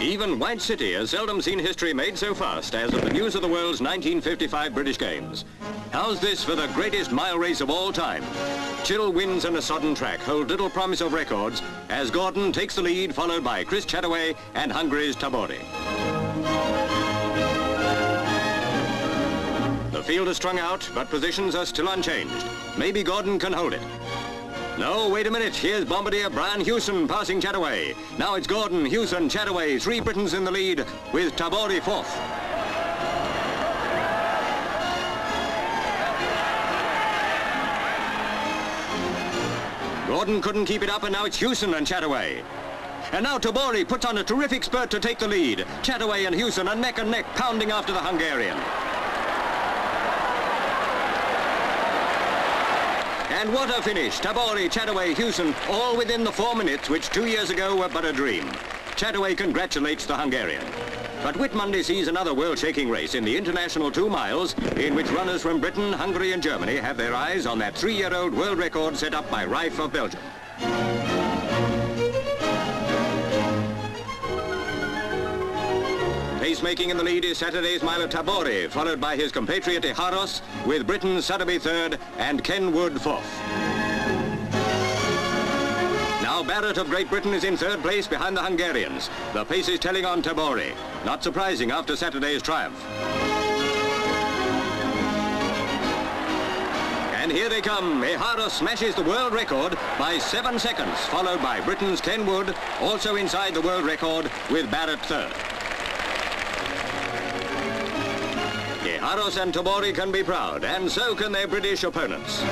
Even White City has seldom seen history made so fast as at the news of the world's 1955 British Games. How's this for the greatest mile race of all time? Chill winds and a sodden track hold little promise of records as Gordon takes the lead, followed by Chris Chataway and Hungary's Tabori. The field is strung out, but positions are still unchanged. Maybe Gordon can hold it. No, wait a minute. Here's Bombardier Brian Hewson passing Chataway. Now it's Gordon, Hewson, Chataway. Three Britons in the lead with Tabori fourth. Gordon couldn't keep it up and now it's Hewson and Chataway. And now Tabori puts on a terrific spurt to take the lead. Chataway and Hewson are neck and neck pounding after the Hungarian. And what a finish. Tabori, Chataway, Hewson, all within the four minutes, which two years ago were but a dream. Chataway congratulates the Hungarian. But Whitmonday sees another world-shaking race in the international two miles, in which runners from Britain, Hungary and Germany have their eyes on that three-year-old world record set up by Reiff of Belgium. Pacemaking in the lead is Saturday's miler Tabori, followed by his compatriot Iharos, with Britain's Suddaby third and Ken Wood fourth. Now Barratt of Great Britain is in third place behind the Hungarians. The pace is telling on Tabori. Not surprising after Saturday's triumph. And here they come. Iharos smashes the world record by seven seconds, followed by Britain's Ken Wood, also inside the world record, with Barratt third. Iharos and Tabori can be proud, and so can their British opponents.